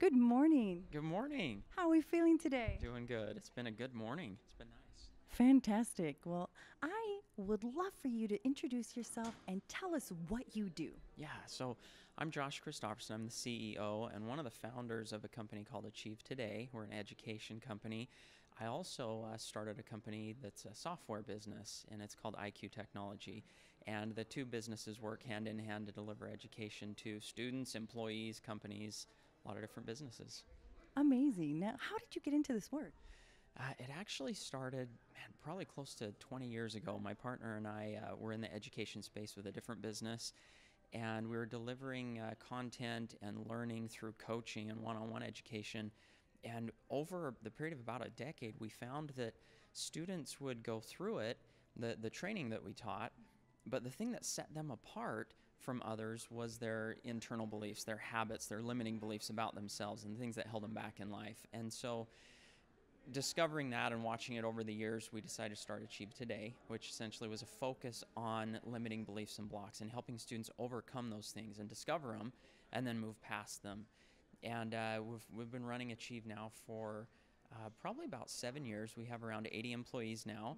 Good morning. Good morning. How are we feeling today? Doing good. It's been a good morning. It's been nice. Fantastic. Well, I would love for you to introduce yourself and tell us what you do. Yeah, so I'm Josh Christopherson. I'm the CEO and one of the founders of a company called Achieve Today. We're an education company. I also uh, started a company that's a software business, and it's called iCUE Technology. And the two businesses work hand in hand to deliver education to students, employees, companies, a lot of different businesses. Amazing. Now, how did you get into this work? Uh, it actually started, man, probably close to 20 years ago. My partner and I uh, were in the education space with a different business, and we were delivering uh, content and learning through coaching and one on one education. And over the period of about a decade, we found that students would go through it, the, the training that we taught, but the thing that set them apart from others was their internal beliefs, their habits, their limiting beliefs about themselves, and things that held them back in life. And so, discovering that and watching it over the years, we decided to start Achieve Today, which essentially was a focus on limiting beliefs and blocks and helping students overcome those things and discover them and then move past them. And uh, we've, we've been running Achieve now for uh, probably about seven years. We have around 80 employees now.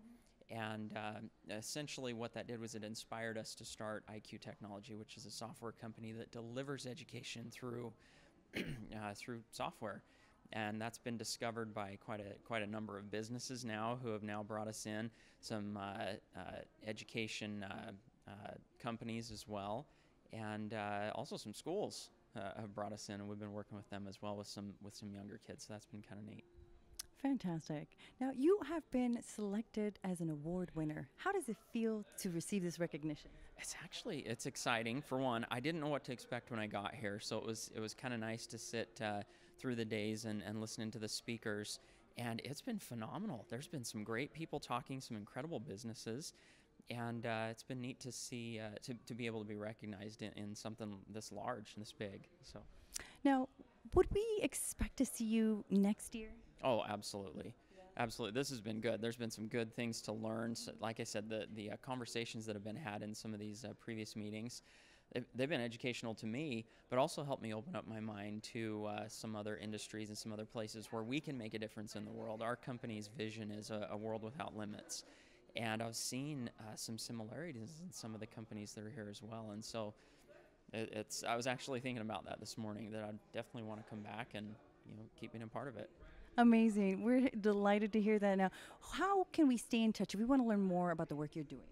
And uh, essentially, what that did was it inspired us to start iCUE Technology, which is a software company that delivers education through uh, through software and that's been discovered by quite a quite a number of businesses now who have now brought us in some uh, uh, education uh, uh companies as well, and also some schools have brought us in, and we've been working with them as well with some with some younger kids. So that's been kind of neat. Fantastic. Now you have been selected as an award winner. How does it feel to receive this recognition? It's actually it's exciting. For one, I didn't know what to expect when I got here, so it was it was kind of nice to sit uh, through the days and, and listening to the speakers. And it's been phenomenal. There's been some great people talking, some incredible businesses, and uh, it's been neat to see uh, to, to be able to be recognized in, in something this large and this big. So, now, would we expect to see you next year? Oh, absolutely. Absolutely, this has been good. There's been some good things to learn. So, like I said, the the uh, conversations that have been had in some of these uh, previous meetings, they've, been educational to me, but also helped me open up my mind to uh, some other industries and some other places where we can make a difference in the world. Our company's vision is a, a world without limits, and I've seen uh, some similarities in some of the companies that are here as well. And so, it, it's I was actually thinking about that this morning that I definitely want to come back and you know keep being a part of it. Amazing. We're delighted to hear that now. How can we stay in touch we want to learn more about the work you're doing?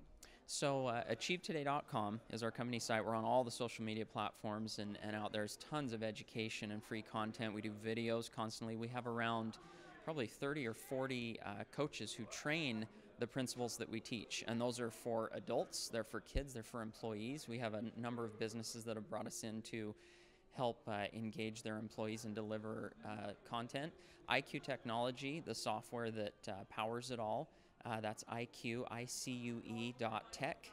So, uh, achievetoday.com is our company site. We're on all the social media platforms and, and out there's tons of education and free content. We do videos constantly. We have around probably 30 or 40 uh, coaches who train the principles that we teach. And those are for adults, they're for kids, they're for employees. We have a number of businesses that have brought us into help uh, engage their employees and deliver uh, content. iCUE Technology, the software that uh, powers it all, uh, that's iCUE, I-C-U-E dot tech.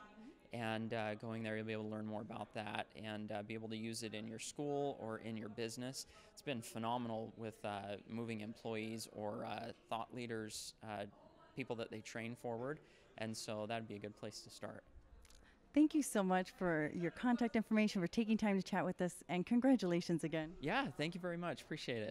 And uh, going there, you'll be able to learn more about that and uh, be able to use it in your school or in your business. It's been phenomenal with moving employees or thought leaders, people that they train forward. And so that'd be a good place to start. Thank you so much for your contact information, for taking time to chat with us, and congratulations again. Yeah, thank you very much. Appreciate it.